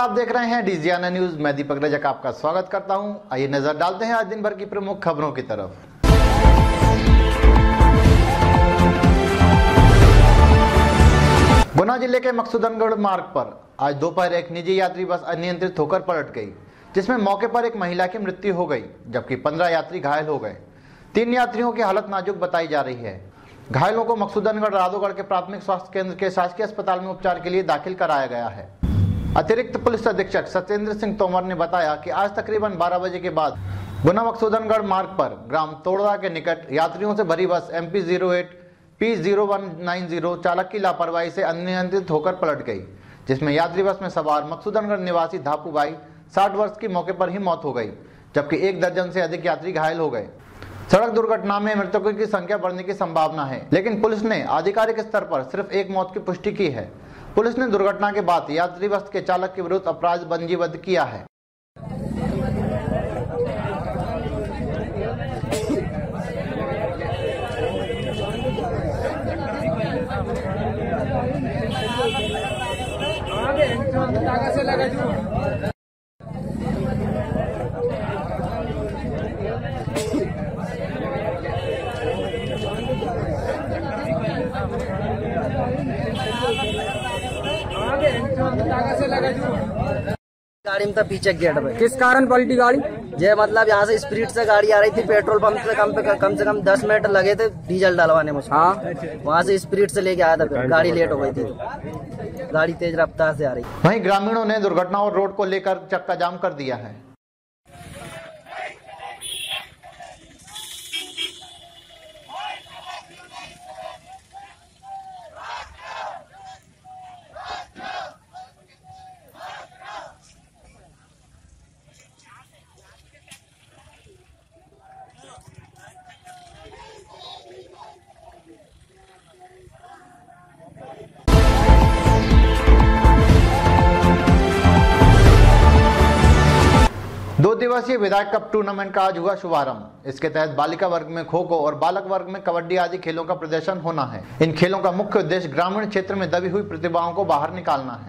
आप देख रहे हैं डीजीआना न्यूज़। मैं दीपक रजक आपका स्वागत करता हूँ। आइए नज़र डालते हैं आज दिन भर की प्रमुख खबरों की तरफ़। गुना ज़िले के मकसूदनगढ़ मार्ग पर आज दोपहर एक निजी यात्री बस अनियंत्रित होकर पलट गई, जिसमें मौके पर एक महिला की मृत्यु हो गई, जबकि पंद्रह यात्री घायल हो गए। तीन यात्रियों की हालत नाजुक बताई जा रही है। घायलों को मकसूदनगढ़ राधोगढ़ के प्राथमिक स्वास्थ्य केंद्र के शासकीय अस्पताल में उपचार के लिए दाखिल कराया गया है। अतिरिक्त पुलिस अधीक्षक सत्येंद्र सिंह तोमर ने बताया कि आज तकरीबन 12 बजे के बाद गुना मकसूदनगढ़ मार्ग पर ग्राम तोड़दा के निकट यात्रियों से भरी bus M P zero eight P zero one nine zero चालक की लापरवाही से अनियंत्रित होकर पलट गई, जिसमें यात्री बस में सवार मकसूदनगढ़ निवासी धापू धापूबाई साठ वर्ष की मौके पर ही मौत हो गई, जबकि एक दर्जन से अधिक यात्री घायल हो गए। सड़क दुर्घटना में मृतकों की संख्या बढ़ने की संभावना है, लेकिन पुलिस ने आधिकारिक स्तर पर सिर्फ़ एक मौत की पुष्टि की है। पुलिस ने दुर्घटना के बाद यात्री बस के चालक के विरुद्ध अपराध पंजीबद्ध किया है। गाड़ी में था पीछे गेट पे। किस कारण पलटी गाड़ी? ये मतलब यहाँ से स्पीड से गाड़ी आ रही थी पेट्रोल पंप से कम पे कम से कम दस मिनट लगे थे डीजल डालवाने में हाँ। वहाँ से स्पीड से लेके आया था गाड़ी लेट हो गई थी। तो गाड़ी तेज रफ्तार से आ रही। वहीं ग्रामीणों ने दुर्घटना और रोड को लेकर चक्का जाम कर दिया है। दिवसीय विधायक कप टूर्नामेंट का आज हुआ शुभारंभ। इसके तहत बालिका वर्ग में खो खो और बालक वर्ग में कबड्डी आदि खेलों का प्रदर्शन होना है। इन खेलों का मुख्य उद्देश्य ग्रामीण क्षेत्र में दबी हुई प्रतिभाओं को बाहर निकालना है।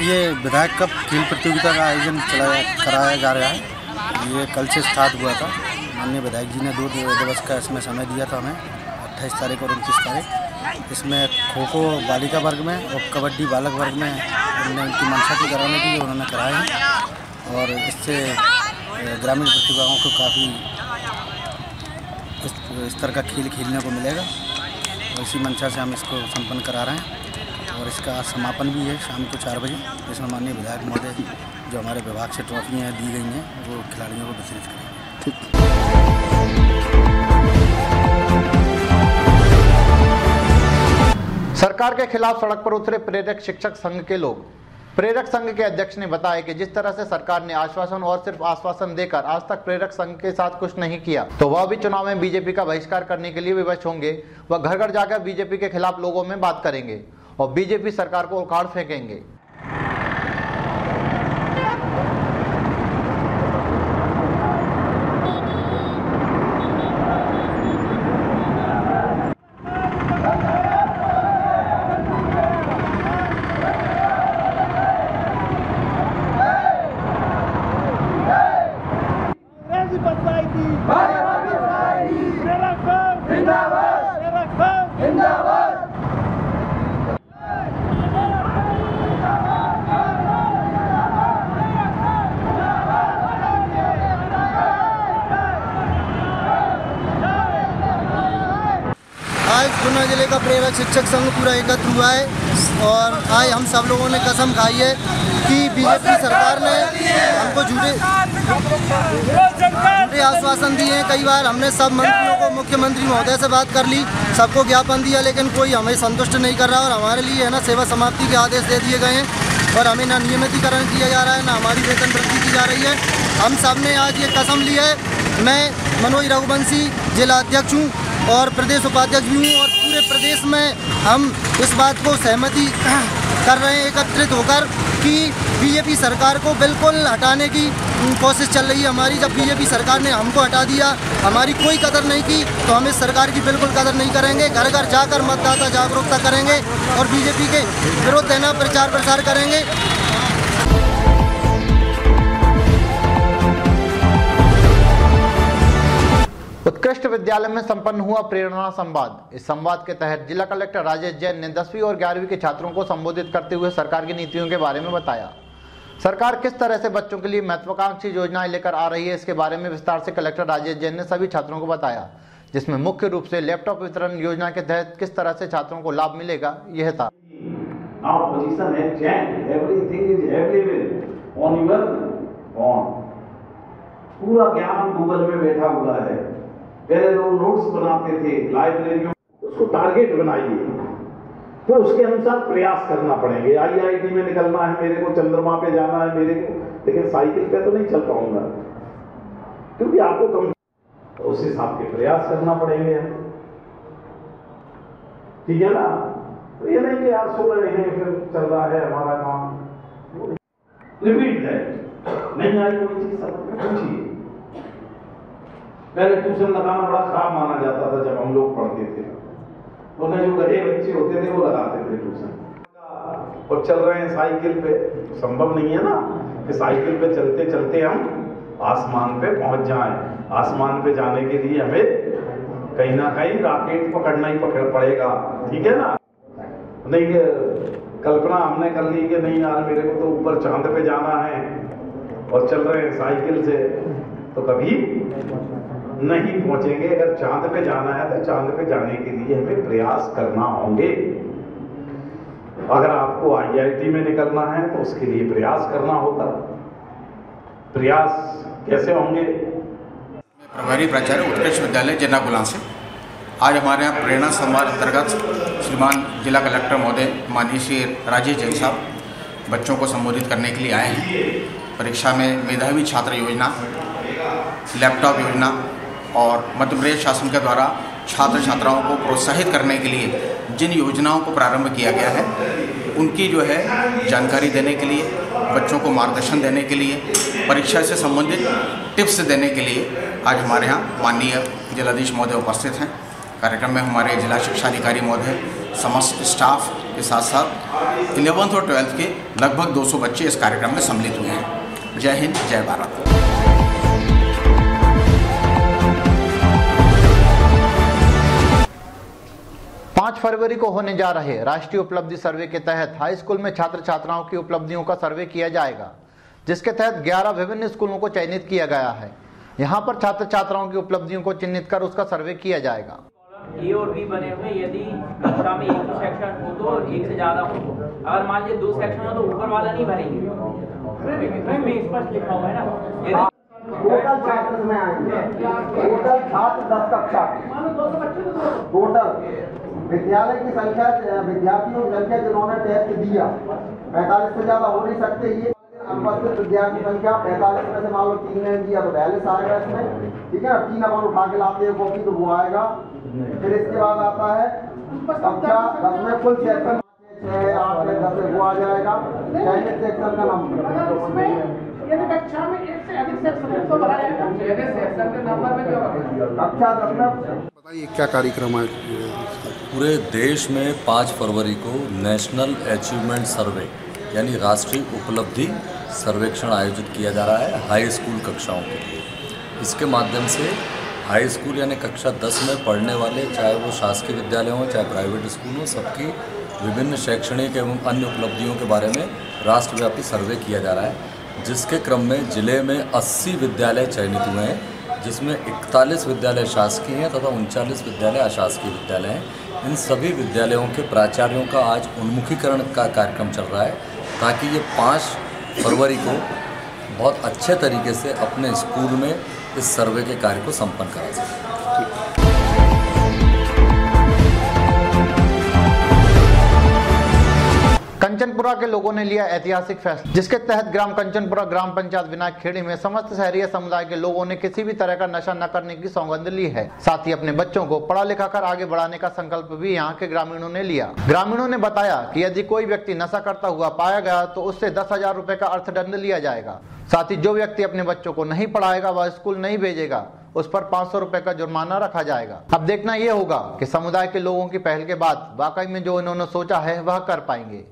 ये विधायक कप खेल प्रतियोगिता का आयोजन चलाया, कराया जा रहा है। ये कल से स्टार्ट हुआ था। माननीय विधायक जी ने दो दिवस का इसमें समय दिया था हमें। अट्ठाईस तारीख और उनतीस तारीख। इसमें खो खो बालिका वर्ग में और कबड्डी बालक वर्ग में हमने उनकी मंशा की कराने की उन्होंने कराए हैं। और इससे ग्रामीण प्रतिभाओं को काफ़ी स्तर का खेल खेलने को मिलेगा। और इसी मंशा से हम इसको संपन्न करा रहे हैं। और इसका समापन भी है शाम को चार बजे। जिसमें माननीय विधायक महोदय जो हमारे विभाग से ट्रॉफियाँ दी गई हैं, वो खिलाड़ियों को वितरित करेंगे। सरकार के खिलाफ सड़क पर उतरे प्रेरक शिक्षक संघ के लोग। प्रेरक संघ के अध्यक्ष ने बताया कि जिस तरह से सरकार ने आश्वासन और सिर्फ़ आश्वासन देकर आज तक प्रेरक संघ के साथ कुछ नहीं किया तो वह भी चुनाव में बीजेपी का बहिष्कार करने के लिए विवश होंगे वह घर घर जाकर बीजेपी के खिलाफ लोगों में बात करेंगे और बीजेपी सरकार को उखाड़ फेंकेंगे। मुरैना ज़िले का प्रेरक शिक्षक संघ पूरा एकत्र हुआ है और आज हम सब लोगों ने कसम खाई है कि बीजेपी सरकार ने हमको झूठे झूठे आश्वासन दिए हैं। कई बार हमने सब मंत्रियों को, मुख्यमंत्री महोदय से बात कर ली, सबको ज्ञापन दिया, लेकिन कोई हमें संतुष्ट नहीं कर रहा और हमारे लिए है ना सेवा समाप्ति के आदेश दे दिए गए हैं और हमें ना नियमितीकरण किया जा रहा है, ना हमारी वेतन वृद्धि की जा रही है। हम सबने आज ये कसम ली है। मैं मनोज रघुवंशी, जिला अध्यक्ष हूँ। और प्रदेश उपाध्यक्ष भी हूँ और पूरे प्रदेश में हम इस बात को सहमति कर रहे हैं, एकत्रित होकर कि बीजेपी सरकार को बिल्कुल हटाने की कोशिश चल रही है। हमारी जब बीजेपी सरकार ने हमको हटा दिया, हमारी कोई कदर नहीं की तो हम इस सरकार की बिल्कुल कदर नहीं करेंगे। घर घर जाकर मतदाता जागरूकता करेंगे और बीजेपी के विरोध देना प्रचार प्रसार करेंगे। उत्कृष्ट विद्यालय में संपन्न हुआ प्रेरणा संवाद। इस संवाद के तहत जिला कलेक्टर राजेश जैन ने दसवीं और ग्यारहवीं के छात्रों को संबोधित करते हुए सरकार की नीतियों के बारे में बताया। सरकार किस तरह से बच्चों के लिए महत्वाकांक्षी योजनाएँ लेकर आ रही है, इसके बारे में विस्तार से कलेक्टर राजेश जैन ने सभी छात्रों को बताया, जिसमें मुख्य रूप से लैपटॉप वितरण योजना के तहत किस तरह से छात्रों को लाभ मिलेगा, यह था. पूरा ज्ञान गूगल में बैठा हुआ है। पहले लोग नोट्स बनाते थे लाइब्रेरियों उसको टारगेट बनाइए। तो उसके अनुसार प्रयास करना पड़ेंगे। आईआईटी में निकलना है, मेरे को चंद्रमा पे जाना है, मेरे को। लेकिन साइकिल पे तो नहीं चल पाऊँगा। क्योंकि आपको कम तो उस हिसाब के प्रयास करना पड़ेंगे। हमें ठीक है ना? तो ये नहीं कि यार सो रहे हैं फिर चल रहा है हमारा काम। रिपीट है। नहीं आई कोई चीज़ समझ पूछिए पहले ट्यूशन लगाना बड़ा खराब माना जाता था जब हम लोग पढ़ते थे। उन्हें जो गधे बच्चे होते थे, वो लगाते थे ट्यूशन। और चल रहे हैं साइकिल पे। संभव नहीं है ना कि साइकिल पे चलते चलते हम आसमान पे पहुँच जाएँ। आसमान पे जाने के लिए हमें कहीं ना कहीं राकेट पकड़ना ही पकड़ पड़ेगा। ठीक है ना? नहीं, कल्पना हमने कर ली कि नहीं यार, मेरे को तो ऊपर चाँद पे जाना है। और चल रहे हैं साइकिल से तो कभी नहीं पहुँचेंगे। अगर चाँद पे जाना है तो चाँद पे जाने के लिए हमें प्रयास करना होंगे। अगर आपको आईआईटी में निकलना है तो उसके लिए प्रयास करना होगा। प्रयास कैसे होंगे? प्रभारी प्राचार्य उत्कृष्ट विद्यालय जन्ना गुलां से। आज हमारे यहाँ प्रेरणा संवाद अंतर्गत श्रीमान जिला कलेक्टर महोदय, माननीय श्री राजेश जैन साहब, बच्चों को संबोधित करने के लिए आए हैं। परीक्षा में मेधावी छात्र योजना, लैपटॉप योजना और मध्य प्रदेश शासन के द्वारा छात्र छात्राओं को प्रोत्साहित करने के लिए जिन योजनाओं को प्रारंभ किया गया है, उनकी जो है जानकारी देने के लिए, बच्चों को मार्गदर्शन देने के लिए, परीक्षा से संबंधित टिप्स देने के लिए आज हमारे यहाँ माननीय जिलाधीश महोदय उपस्थित हैं। कार्यक्रम में हमारे जिला शिक्षा अधिकारी महोदय, समस्त स्टाफ के साथ साथ इलेवंथ और ट्वेल्थ के लगभग 200 बच्चे इस कार्यक्रम में सम्मिलित हुए हैं। जय हिंद, जय भारत। पाँच फरवरी को होने जा रहे राष्ट्रीय उपलब्धि सर्वे के तहत हाई स्कूल में छात्र छात्राओं की उपलब्धियों का सर्वे किया जाएगा जिसके तहत 11 विभिन्न स्कूलों को चयनित किया गया है। यहाँ पर छात्र छात्राओं की उपलब्धियों को चिन्हित कर उसका सर्वे किया जाएगा। ए और बी बने हुए यदि कक्षा में एक ही सेक्शन हो तो एक से ज़्यादा हो तो। अगर मान लीजिए दो सेक्शन हो तो ऊपर वाला नहीं भरेंगे। स्पष्ट लिखा हुआ है ना। यदि टोटल छात्र में आएँगे। टोटल छात्र दस कक्षा टोटल विद्यालय की संख्या विद्यार्थियों की संख्या जिन्होंने टेस्ट दिया पैंतालीस से ज़्यादा हो नहीं सकते ये उपस्थित विद्यार्थी संख्या पैंतालीस में से मान लो तीन ने दिया तो बयालीस आएगा इसमें ठीक है ना? तीन अपन उठा के लाते हैं कॉपी तो वो आएगा। फिर इसके बाद आता है कक्षा दस में कुल सेक्शन छह आठ या दस में वो आ जाएगा। चयनित सेक्शन का नाम यदि कक्षा में एक से अधिक सेक्शन तो भरा जाएगा सेक्शन के नंबर में क्यों कक्षा दस में। बताइए क्या कार्यक्रम है? पूरे देश में पाँच फरवरी को नेशनल अचीवमेंट सर्वे, यानी राष्ट्रीय उपलब्धि सर्वेक्षण आयोजित किया जा रहा है हाई स्कूल कक्षाओं के लिए। इसके माध्यम से हाई स्कूल यानी कक्षा 10 में पढ़ने वाले, चाहे वो शासकीय विद्यालय हों चाहे प्राइवेट स्कूल हों सबकी विभिन्न शैक्षणिक एवं अन्य उपलब्धियों के बारे में राष्ट्रव्यापी सर्वे किया जा रहा है, जिसके क्रम में ज़िले में 80 विद्यालय चयनित हुए हैं, जिसमें इकतालीस विद्यालय शासकीय हैं तथा उनचालीस विद्यालय अशासकीय विद्यालय हैं। इन सभी विद्यालयों के प्राचार्यों का आज उन्मुखीकरण का कार्यक्रम चल रहा है ताकि ये पाँच फरवरी को बहुत अच्छे तरीके से अपने स्कूल में इस सर्वे के कार्य को संपन्न करा सकें। कंचनपुरा के लोगों ने लिया ऐतिहासिक फैसला, जिसके तहत ग्राम कंचनपुरा, ग्राम पंचायत विनायक खेड़ी में समस्त शहरी समुदाय के लोगों ने किसी भी तरह का नशा न करने की सौगंध ली है। साथ ही अपने बच्चों को पढ़ा लिखा कर आगे बढ़ाने का संकल्प भी यहाँ के ग्रामीणों ने लिया। ग्रामीणों ने बताया की यदि कोई व्यक्ति नशा करता हुआ पाया गया तो उससे दस हज़ार रूपए का अर्थदंड लिया जाएगा। साथ ही जो व्यक्ति अपने बच्चों को नहीं पढ़ाएगा, वह स्कूल नहीं भेजेगा। उस पर पाँच सौ रुपए का जुर्माना रखा जाएगा। अब देखना यह होगा कि समुदाय के लोगों की पहल के बाद वाकई में जो इन्होंने सोचा है, वह कर पाएँगे।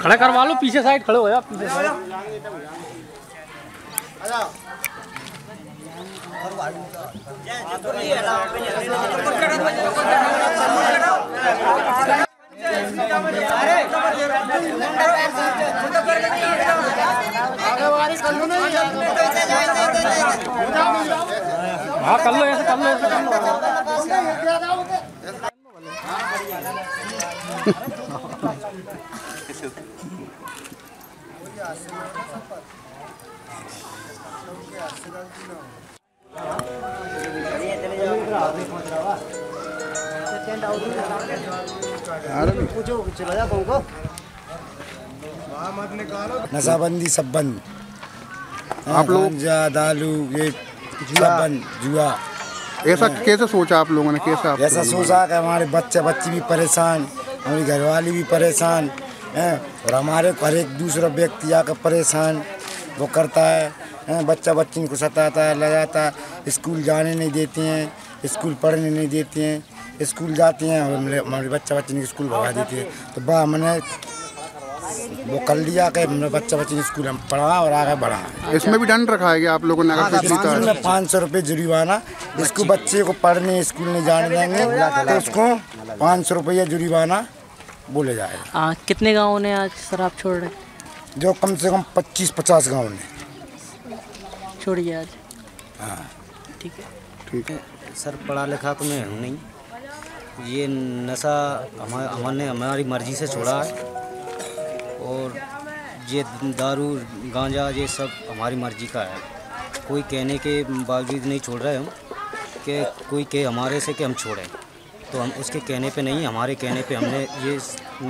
खड़ा करवा लो, पीछे साइड खड़े हो जाओ पीछे हाँ कर लो, ऐसे कर लो, ऐसे कर लो। नशाबंदी सब बंद आप लोग- दारू ये सब बंद जुआ। ऐसा कैसे सोचा आप लोगों ने? कैसे ऐसा सोचा कि हमारे बच्चे बच्ची भी परेशान। हमारी घरवाली भी परेशान हैं और हमारे हर एक दूसरा व्यक्ति आकर परेशान वो करता है हैं, बच्चा बच्ची को सताता है लगाता है स्कूल जाने नहीं देते हैं स्कूल पढ़ने नहीं देते हैं स्कूल जाते हैं और हमारे बच्चा बच्ची को स्कूल भगा देते हैं। तो बा हमने वो कर लिया कि मेरे बच्चा बच्ची स्कूल हम पढ़ा और आगे बढ़ा। इसमें भी दंड रखा है कि आप लोगों ने अगर कुछ पाँच सौ रुपये जुर्माना इसको बच्चे को पढ़ने स्कूल नहीं जाने देंगे तो उसको पाँच सौ रुपया जुर्माना बोले जाएगा आ, कितने गाँवों ने आज शराब छोड़ रहे? जो कम से कम पच्चीस पचास गाँव ने। छोड़ी आज। हाँ। ठीक है। ठीक है। सर पढ़ा लिखा तो मैं हूँ नहीं। ये नशा हमारे हमने हमारी मर्ज़ी से छोड़ा है। और ये दारू गांजा ये सब हमारी मर्ज़ी का है। कोई कहने के बावजूद नहीं छोड़ रहे हम कि कोई कहे हमारे से कि हम छोड़ें। तो हम उसके कहने पे नहीं हमारे कहने पे हमने ये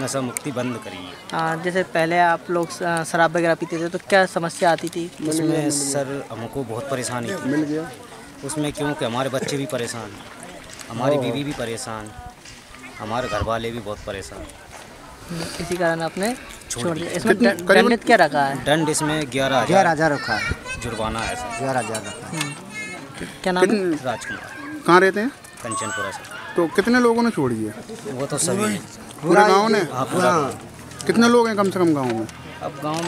नशा मुक्ति बंद करी है। आ, जैसे पहले आप लोग शराब वगैरह पीते थे तो क्या समस्या आती थी? उसमें सर हमको बहुत परेशानी थी। मिल गया। उसमें क्योंकि हमारे बच्चे भी परेशान हमारी बीवी भी परेशान हमारे घर वाले भी बहुत परेशान। इसी कारण आपने छोड़ दिया। इसमें दंड- क्या रखा है? दंड इसमें ग्यारह ग्यारह हज़ार रखा है। जुर्माना है सर। ग्यारह हज़ार रखा हम्म। क्या नाम राजकुमार। कहाँ रहते हैं? कंचनपुरा से। तो कितने लोगों ने छोड़ी है वो तो सभी पूरे गाँव ने? हाँ, पूरा। कितने लोग हैं कम से कम गाँव में? अब गाँव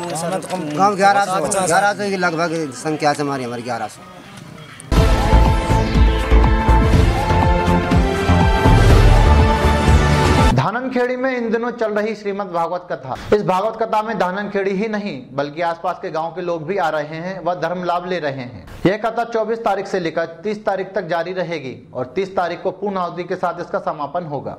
में गाँव ग्यारह सौ ग्यारह सौ की लगभग संख्या से हमारी हमारी ग्यारह सौ। धाननखेड़ी में इन दिनों चल रही श्रीमद भागवत कथा। इस भागवत कथा में धानन खेड़ी ही नहीं, बल्कि आसपास के गाँव के लोग भी आ रहे हैं व धर्म लाभ ले रहे हैं। यह कथा 24 तारीख से लेकर 30 तारीख तक जारी रहेगी और 30 तारीख को पूर्ण अवधि के साथ इसका समापन होगा।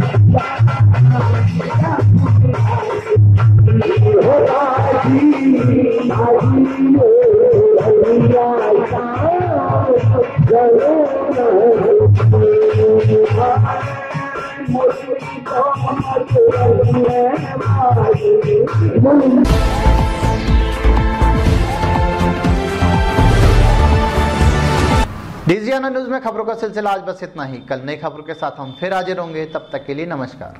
डीजीआना न्यूज़ में खबरों का सिलसिला आज बस इतना ही। कल नई खबरों के साथ हम फिर हाजिर होंगे। तब तक के लिए नमस्कार।